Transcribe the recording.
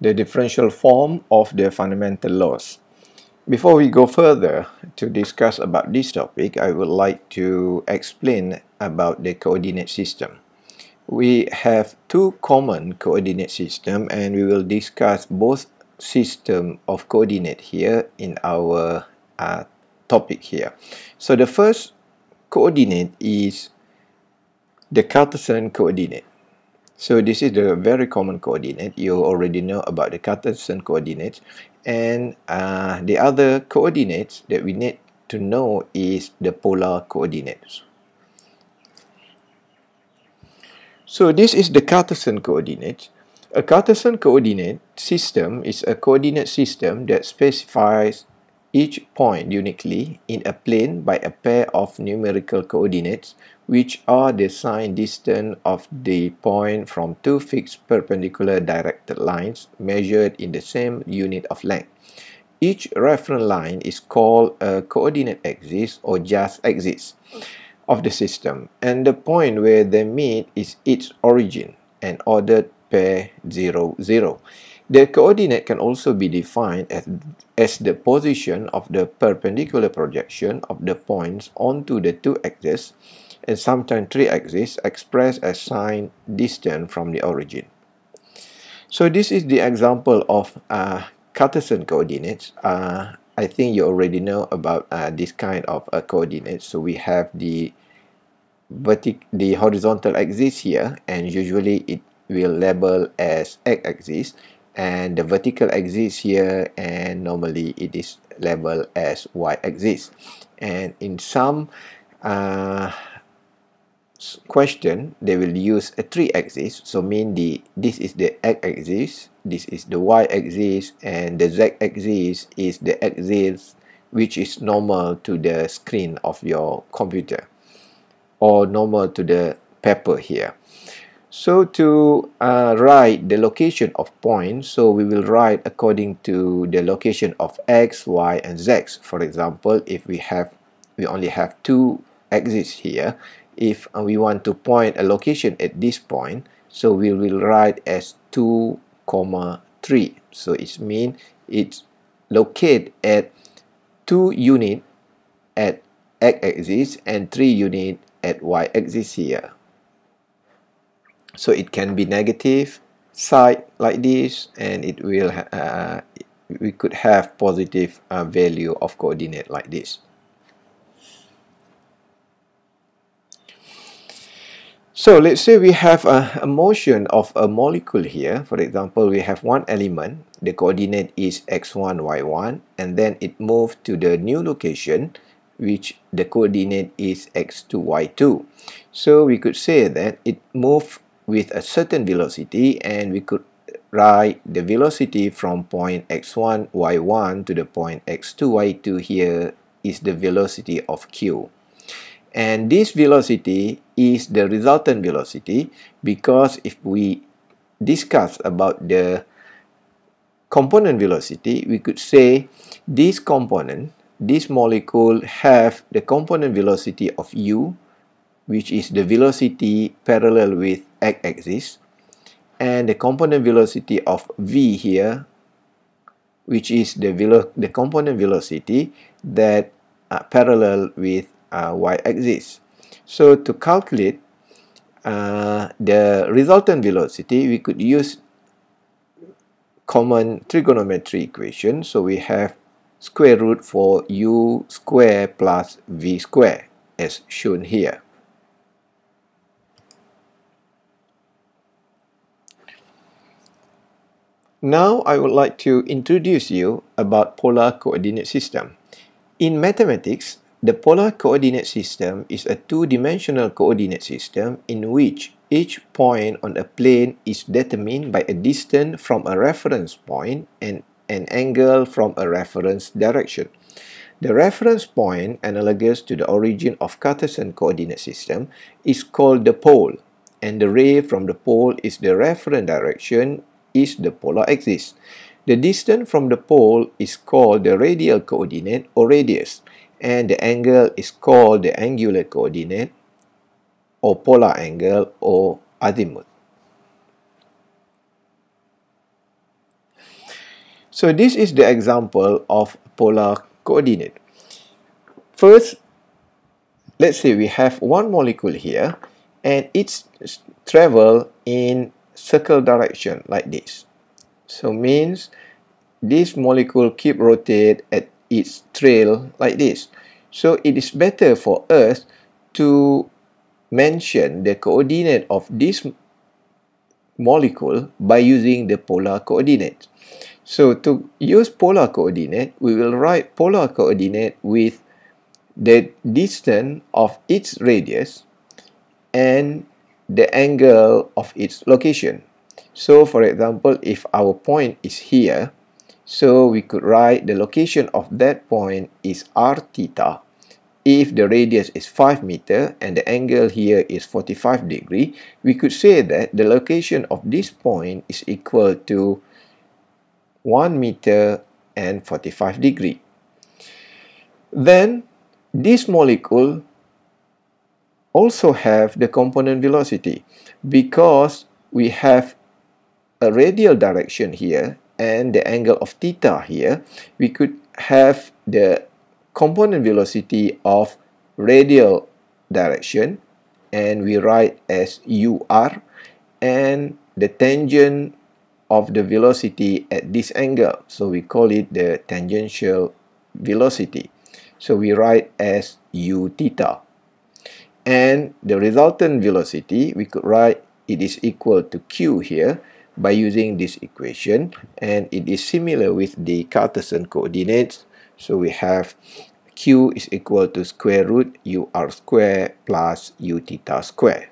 the differential form of the fundamental laws. Before we go further to discuss about this topic, I would like to explain about the coordinate system. We have two common coordinate system and we will discuss both system of coordinate here in our uh, topic here. So the first coordinate is the Cartesian coordinate. So this is the very common coordinate. You already know about the Cartesian coordinates. And uh, the other coordinates that we need to know is the polar coordinates. So this is the Cartesian coordinate. A Cartesian coordinate system is a coordinate system that specifies each point uniquely in a plane by a pair of numerical coordinates which are the signed distance of the point from two fixed perpendicular directed lines measured in the same unit of length. Each reference line is called a coordinate axis or just axis of the system and the point where they meet is its origin, an ordered pair 0, 0. The coordinate can also be defined as, as the position of the perpendicular projection of the points onto the two axes and sometimes three axes expressed as signed distance from the origin. So this is the example of uh, Cartesian coordinates. Uh, I think you already know about uh, this kind of uh, coordinates. So we have the the horizontal axis here and usually it will label as x-axis and the vertical axis here and normally it is labeled as y-axis and in some uh, question they will use a three axis. So mean the this is the x-axis this is the y-axis and the z-axis is the axis which is normal to the screen of your computer or normal to the paper here so to uh, write the location of points, so we will write according to the location of x, y, and z. For example, if we have we only have two axes here, if we want to point a location at this point, so we will write as 2, comma 3. So it means it's located at 2 unit at x-axis and 3 unit at y-axis here so it can be negative side like this and it will uh, we could have positive uh, value of coordinate like this. So let's say we have a, a motion of a molecule here. For example we have one element the coordinate is x1 y1 and then it moved to the new location which the coordinate is x2 y2 so we could say that it moved with a certain velocity and we could write the velocity from point x1 y1 to the point x2 y2 here is the velocity of q. And this velocity is the resultant velocity because if we discuss about the component velocity we could say this component this molecule have the component velocity of u which is the velocity parallel with x-axis and the component velocity of v here which is the, velo the component velocity that uh, parallel with uh, y-axis. So to calculate uh, the resultant velocity, we could use common trigonometry equation. So we have square root for u square plus v square as shown here. Now I would like to introduce you about polar coordinate system. In mathematics, the polar coordinate system is a two-dimensional coordinate system in which each point on a plane is determined by a distance from a reference point and an angle from a reference direction. The reference point, analogous to the origin of Cartesian coordinate system, is called the pole, and the ray from the pole is the reference direction is the polar axis. The distance from the pole is called the radial coordinate or radius and the angle is called the angular coordinate or polar angle or azimuth. So this is the example of polar coordinate. First, let's say we have one molecule here and it's travel in circle direction like this. So means this molecule keep rotate at its trail like this. So it is better for us to mention the coordinate of this molecule by using the polar coordinate. So to use polar coordinate, we will write polar coordinate with the distance of its radius and the angle of its location. So for example, if our point is here, so we could write the location of that point is r theta. If the radius is 5 meter and the angle here is 45 degree, we could say that the location of this point is equal to 1 meter and 45 degree. Then this molecule also have the component velocity because we have a radial direction here and the angle of theta here we could have the component velocity of radial direction and we write as ur and the tangent of the velocity at this angle. So we call it the tangential velocity. So we write as u theta and the resultant velocity we could write it is equal to q here by using this equation. And it is similar with the Cartesian coordinates. So we have q is equal to square root ur square plus u theta square